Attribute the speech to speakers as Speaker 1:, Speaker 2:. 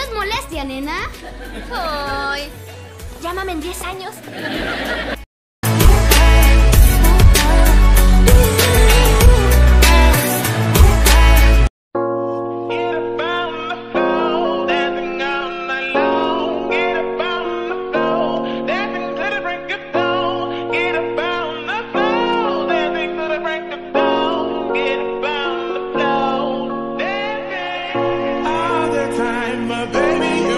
Speaker 1: no es molestia, nena.
Speaker 2: Ay, llámame en 10 años.
Speaker 3: time, my baby.